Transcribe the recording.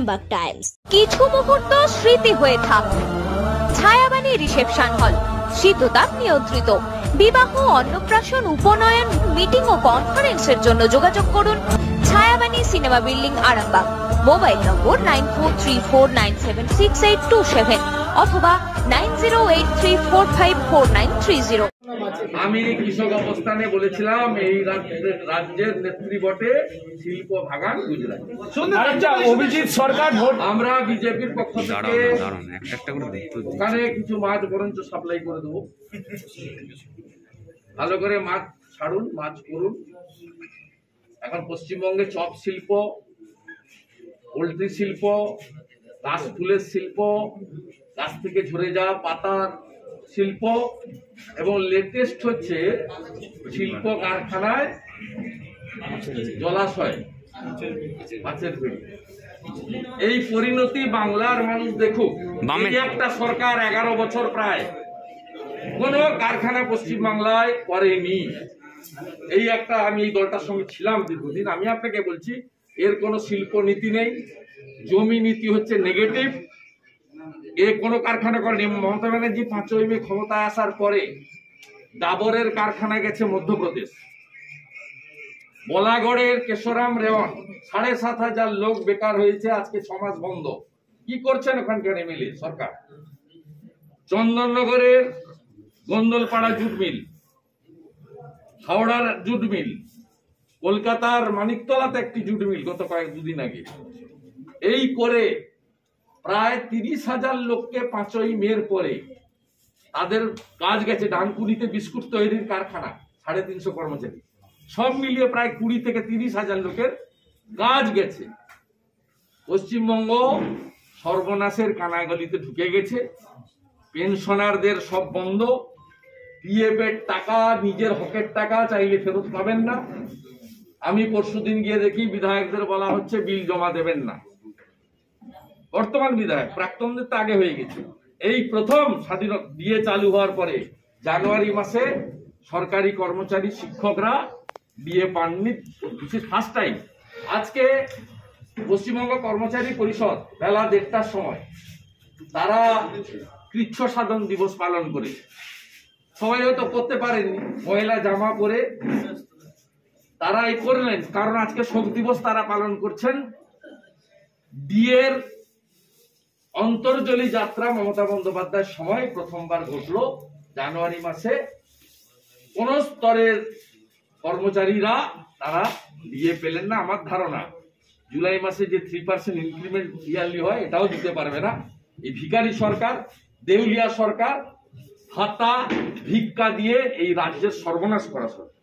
Arambagh Times কিছু মুহূর্ত স্মৃতি হয়ে থাক। ছায়াবাণী রিসেপশন হল। শীততাপ নিয়ন্ত্রিত। বিবাহ, অন্নপ্রাশন, উপনয়ন মিটিং ও কনফারেন্সের জন্য যোগাযোগ করুন। Chhayabani cinema building, Arambagh. Mobile number nine four three four nine seven six eight two seven অথবা nine zero eight three four five four nine three zero আমি কৃষক অবস্থানে বলেছিলাম এই রাজ্যের রাজ্যের নেত্রী বটে শিল্প ভাগান গুজরাট। আচ্ছা অভিজিৎ সরকার আমরা বিজেপির পক্ষ থেকে দাঁড়ান দাঁড়ান একটা একটা করে দেখতে দিন। ওখানে কিছু মাছ বরঞ্চ সাপ্লাই করে দেবো। ভালো করে মাছ ছাড়ুন মাছ করুন। এখন পশ্চিমবঙ্গে চপ শিল্প পোলট্রি শিল্প গাছ ফুলের শিল্প গাছ থেকে ঝরে যাওয়া পাতার শিল্প এবং লেটেস্ট হচ্ছে শিল্প কারখানায় জলাশয় মাছের ভিড় এই পরিণতি বাংলার মানুষ দেখুক। একটা সরকার এগারো বছর প্রায় কোন কারখানা পশ্চিম বাংলায় করেনি। এই একটা আমি এই দলটার সঙ্গে ছিলাম দীর্ঘদিন। আমি আপনাকে বলছি এর কোনো শিল্প নীতি নেই। জমি নীতি হচ্ছে নেগেটিভ এ কোনো কারখানা করেনি। মমতা ব্যানার্জি পাঁচই মে ক্ষমতায় আসার পরে ডাবরের কারখানা গেছে মধ্যপ্রদেশ। বলাগড়ের কেশরাম রেওয়ান, সাড়ে সাত হাজার লোক বেকার হয়েছে, আজকে সমাজ বন্ধ। কি করছেন ওখানকার এমএলএ সরকার? চন্দননগরের গন্দলপাড়া জুট মিল, হাওড়ার জুট মিল, কলকাতার মানিকতলাতে একটি জুট মিল গত কয়েক দুদিন আগে। এই করে প্রায় তিরিশ হাজার লোককে পাঁচই মের পরে তাদের কাজ গেছে ডানকুনিতে বিস্কুট তৈরির কারখানা, সাড়ে তিনশো কর্মচারী। সব মিলিয়ে প্রায় কুড়ি থেকে তিরিশ হাজার লোকের কাজ গেছে। পশ্চিমবঙ্গ সর্বনাশের কানাগলিতে ঢুকে গেছে। পেনশনারদের সব বন্ধ। পিএফ এর টাকা, নিজের হকের টাকা চাইলে ফেরত পাবেন না। আমি পরশুদিন গিয়ে দেখি, বিধায়কদের বলা হচ্ছে, বিল জমা দেবেন না। বর্তমান বিধায়ক, প্রাক্তনদের তো আগে হয়ে গেছে। এই প্রথম স্বাধীনতা দিয়ে চালু হওয়ার পরে জানুয়ারি মাসে সরকারি কর্মচারী শিক্ষকরা বিয়ে পাননি ফার্স্ট টাইম আজকে পশ্চিমবঙ্গ কর্মচারী পরিষদ বেলা দেড়টার সময় তারা কৃচ্ছ সাধন দিবস পালন করে সবাই হয়তো করতে পারেননি মহিলা জামা পরে তারা এই করলেন, কারণ আজকে শোক দিবস তারা পালন করছেন। বিয়ের অন্তর্জলি যাত্রা মমতা বন্দ্যোপাধ্যায়ের সময় প্রথমবার ঘটলো জানুয়ারি মাসে। কোন স্তরের কর্মচারীরা তারা বিয়ে পেলেন না, আমার ধারণা। জুলাই মাসে যে থ্রি পার্সেন্ট ইনক্রিমেন্ট ইয়ারলি হয়, এটাও দিতে পারবে না। এই ভিকারি সরকার, দেউলিয়া সরকার, ভাতা, ভিক্ষা দিয়ে এই রাজ্যের সর্বনাশ করা সরকার।